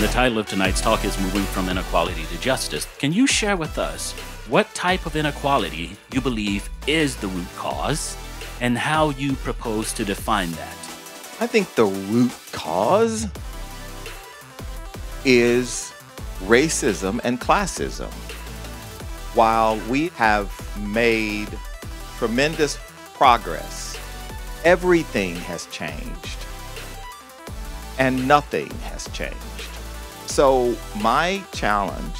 The title of tonight's talk is Moving from Inequality to Justice. Can you share with us what type of inequality you believe is the root cause and how you propose to define that? I think the root cause is racism and classism. While we have made tremendous progress, everything has changed and nothing has changed. So, my challenge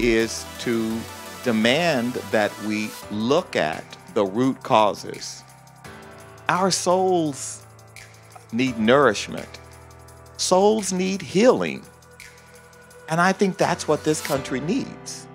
is to demand that we look at the root causes. Our souls need nourishment, souls need healing. And I think that's what this country needs.